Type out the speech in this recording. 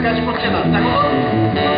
ficar desconfinado, tá bom?